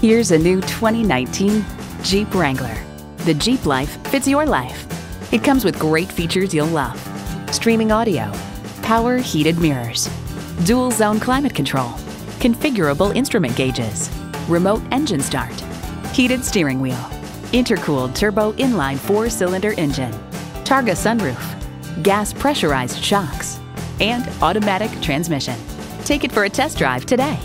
Here's a new 2019 Jeep Wrangler. The Jeep life fits your life. It comes with great features you'll love. Streaming audio, power heated mirrors, dual zone climate control, configurable instrument gauges, remote engine start, heated steering wheel, intercooled turbo inline four-cylinder engine, Targa sunroof, gas pressurized shocks, and automatic transmission. Take it for a test drive today.